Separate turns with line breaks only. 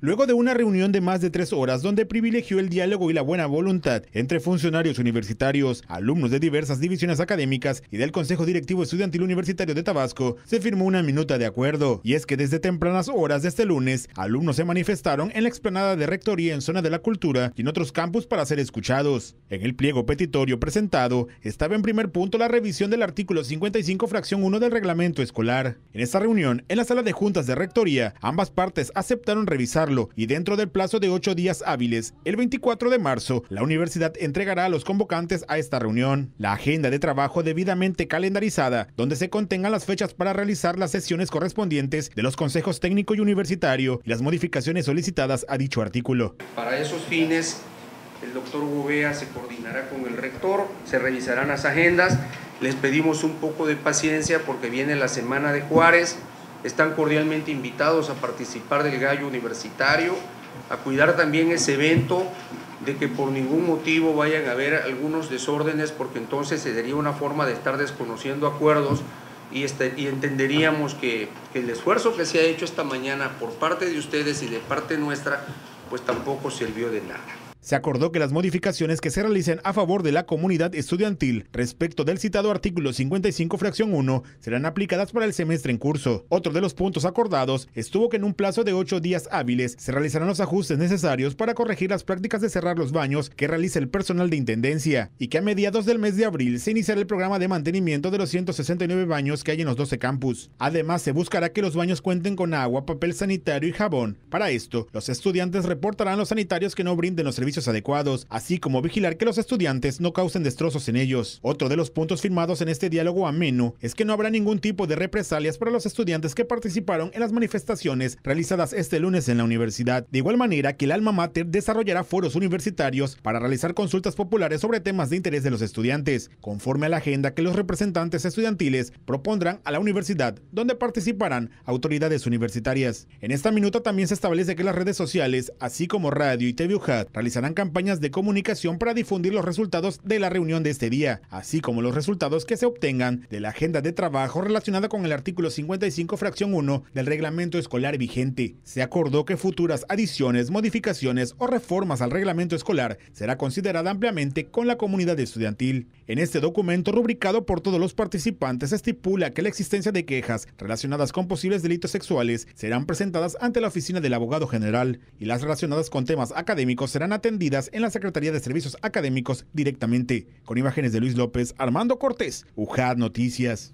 Luego de una reunión de más de tres horas donde privilegió el diálogo y la buena voluntad entre funcionarios universitarios, alumnos de diversas divisiones académicas y del Consejo Directivo Estudiantil Universitario de Tabasco, se firmó una minuta de acuerdo. Y es que desde tempranas horas de este lunes, alumnos se manifestaron en la explanada de Rectoría en Zona de la Cultura y en otros campus para ser escuchados. En el pliego petitorio presentado, estaba en primer punto la revisión del artículo 55 fracción 1 del reglamento escolar. En esta reunión, en la sala de juntas de Rectoría, ambas partes aceptaron revisar y dentro del plazo de ocho días hábiles, el 24 de marzo, la universidad entregará a los convocantes a esta reunión. La agenda de trabajo debidamente calendarizada, donde se contengan las fechas para realizar las sesiones correspondientes de los consejos técnico y universitario y las modificaciones solicitadas a dicho artículo.
Para esos fines, el doctor Gubea se coordinará con el rector, se revisarán las agendas, les pedimos un poco de paciencia porque viene la semana de Juárez, están cordialmente invitados a participar del gallo universitario, a cuidar también ese evento, de que por ningún motivo vayan a haber algunos desórdenes, porque entonces se daría una forma de estar desconociendo acuerdos y, este, y entenderíamos que, que el esfuerzo que se ha hecho esta mañana por parte de ustedes y de parte nuestra, pues tampoco sirvió de nada.
Se acordó que las modificaciones que se realicen a favor de la comunidad estudiantil respecto del citado artículo 55 fracción 1 serán aplicadas para el semestre en curso. Otro de los puntos acordados estuvo que en un plazo de ocho días hábiles se realizarán los ajustes necesarios para corregir las prácticas de cerrar los baños que realiza el personal de intendencia y que a mediados del mes de abril se iniciará el programa de mantenimiento de los 169 baños que hay en los 12 campus. Además, se buscará que los baños cuenten con agua, papel sanitario y jabón. Para esto, los estudiantes reportarán los sanitarios que no brinden los servicios adecuados, así como vigilar que los estudiantes no causen destrozos en ellos. Otro de los puntos firmados en este diálogo ameno es que no habrá ningún tipo de represalias para los estudiantes que participaron en las manifestaciones realizadas este lunes en la universidad. De igual manera que el alma mater desarrollará foros universitarios para realizar consultas populares sobre temas de interés de los estudiantes, conforme a la agenda que los representantes estudiantiles propondrán a la universidad, donde participarán autoridades universitarias. En esta minuta también se establece que las redes sociales, así como radio y TV UJAT, realizarán realizarán campañas de comunicación para difundir los resultados de la reunión de este día, así como los resultados que se obtengan de la agenda de trabajo relacionada con el artículo 55 fracción 1 del reglamento escolar vigente. Se acordó que futuras adiciones, modificaciones o reformas al reglamento escolar será considerada ampliamente con la comunidad estudiantil. En este documento rubricado por todos los participantes estipula que la existencia de quejas relacionadas con posibles delitos sexuales serán presentadas ante la oficina del abogado general y las relacionadas con temas académicos serán en la Secretaría de Servicios Académicos directamente. Con imágenes de Luis López, Armando Cortés, UJAD Noticias.